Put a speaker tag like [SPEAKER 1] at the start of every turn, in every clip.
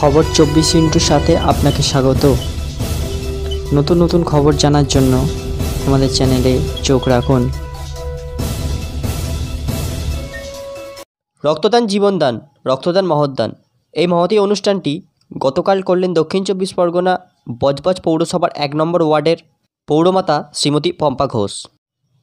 [SPEAKER 1] খবর চব্বিশ ইন্টুর সাথে আপনাকে স্বাগত। নতুন নতুন খবর জানার জন্য আমাদের চ্যানেলে চোখ রাখুন।
[SPEAKER 2] রক্তদান জীবনদান, রক্তদান মহৎদান। এই মহতী অনুষ্ঠানটি গতকাল করলেন দক্ষিণ চব্বিশ পরগনা বজবজ পৌরসভার এক নম্বর ওয়ার্ডের পৌরমাতা শ্রীমতী পম্পা ঘোষ।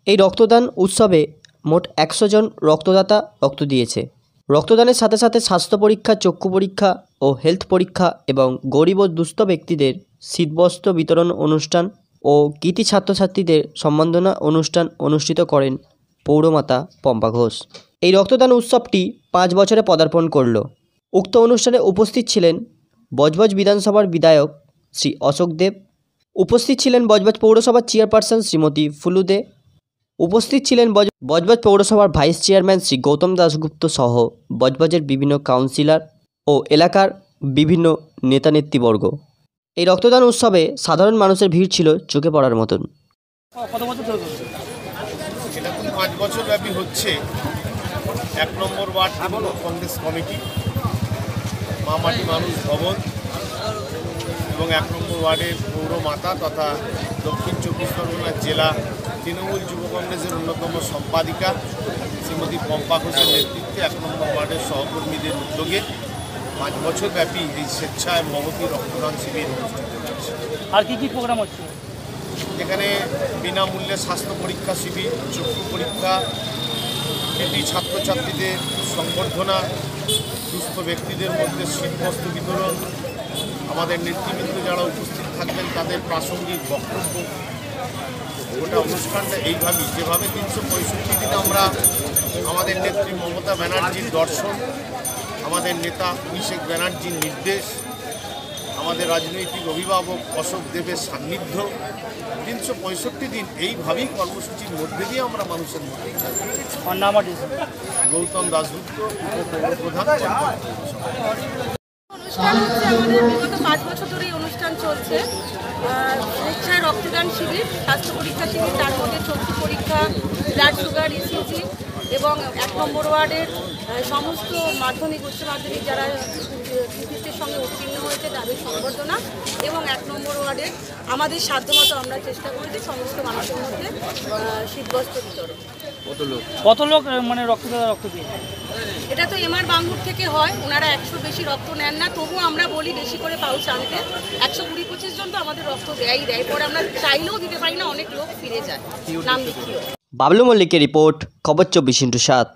[SPEAKER 2] এই রক্তদান উৎসবে মোট একশো জন রক্তদাতা রক্ত দিয়েছে। রক্তদানের সাথে সাথে স্বাস্থ্য পরীক্ষা, চক্ষু পরীক্ষা ও হেলথ পরীক্ষা এবং গরিব ও দুস্থ ব্যক্তিদের শীতবস্ত্র বিতরণ অনুষ্ঠান ও কৃতি ছাত্রছাত্রীদের সম্বর্ধনা অনুষ্ঠান অনুষ্ঠিত করেন পৌরমাতা পম্পা ঘোষ। এই রক্তদান উৎসবটি পাঁচ বছরে পদার্পণ করল। উক্ত অনুষ্ঠানে উপস্থিত ছিলেন বজবজ বিধানসভার বিধায়ক শ্রী অশোক দেব, উপস্থিত ছিলেন বজবজ পৌরসভার চেয়ারপারসন শ্রীমতী ফুলু দে উপস্থিত ছিলেন বজ বজবজ পৌরসভার ভাইস চেয়ারম্যান শ্রী গৌতম দাশগুপ্ত সহ বজবজের বিভিন্ন কাউন্সিলর ও এলাকার বিভিন্ন নেতানেত্রীবর্গ। এই রক্তদান উৎসবে সাধারণ মানুষের ভিড় ছিল চোখে পড়ার মতন।
[SPEAKER 3] পাঁচ বছর ব্যাপী হচ্ছে। এক number ward Trinamool Congress committee, মা মাটি মানুষ ভবন এবং এক নম্বর ওয়ার্ডের পৌরমাতা তথা দক্ষিণ চব্বিশ পরগনা জেলা তৃণমূল যুব কংগ্রেসের অন্যতম সম্পাদিকা শ্রীমতী পম্পা ঘোষের নেতৃত্বে এক নম্বর ওয়ার্ডের সহকর্মীদের উদ্যোগে পাঁচ বছর ব্যাপী এই স্বেচ্ছায় মহতী রক্তদান শিবির অনুষ্ঠিত
[SPEAKER 4] আর কি কি প্রোগ্রাম হচ্ছে?
[SPEAKER 3] এখানে বিনামূল্যে স্বাস্থ্য পরীক্ষা শিবির চক্ষু পরীক্ষা এটি ছাত্রছাত্রীদের সংবর্ধনা সুস্থ ব্যক্তিদের মধ্যে শীতবস্ত্র বিতরণ আমাদের নেতৃবৃন্দ যারা উপস্থিত থাকবেন তাদের প্রাসঙ্গিক বক্তব্য গোটা অনুষ্ঠানটা এইভাবেই যেভাবে তিনশো পঁয়ষট্টি দিনে আমরা আমাদের নেত্রী মমতা ব্যানার্জির দর্শন আমাদের নেতা অভিষেক ব্যানার্জির নির্দেশ আমাদের রাজনৈতিক অভিভাবক অশোক দেবের সান্নিধ্য তিনশো পঁয়ষট্টি দিন এইভাবেই কর্মসূচির মধ্যে দিয়ে আমরা মানুষের মধ্যে। গৌতম দাসগুপ্ত
[SPEAKER 5] অনুষ্ঠান হচ্ছে স্বেচ্ছায় রক্তদান শিবির, স্বাস্থ্য পরীক্ষা শিবির, তার মধ্যে চক্ষু পরীক্ষা ব্লাড সুগার ইসিজি এবং এক নম্বর ওয়ার্ডের সমস্ত মাধ্যমিক, উচ্চ মাধ্যমিক যারা কৃতিত্বের সঙ্গে উত্তীর্ণ হয়েছে তাদের সংবর্ধনা এবং এক নম্বর ওয়ার্ডের আমাদের সাধ্যমতো আমরা চেষ্টা করেছি সমস্ত মানুষের মধ্যে শীতবস্ত্র বিতরণ।
[SPEAKER 4] কত লোক আহ, মানে রক্তদাতা রক্ত দিয়ে।
[SPEAKER 5] এটা তো এমআর বাঙ্গুর থেকে হয় ওনারা একশো বেশি রক্ত নেন না তবুও আমরা বলি বেশি করে পাউচ আনতে। একশো কুড়ি পঁচিশ জন তো আমাদের রক্ত দেয়ই দেয় পরে আমরা চাইলেও দিতে পারি না অনেক লোক ফিরে যায়। নাম লিখিও।
[SPEAKER 2] বাবলু মল্লিকের রিপোর্ট খবর চব্বিশ ইন্টু সাত।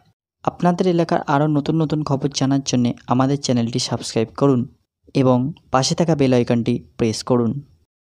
[SPEAKER 1] আপনাদের এলাকার আরও নতুন নতুন খবর জানার জন্য আমাদের চ্যানেলটি সাবস্ক্রাইব করুন এবং পাশে থাকা বেল আইকনটি প্রেস করুন।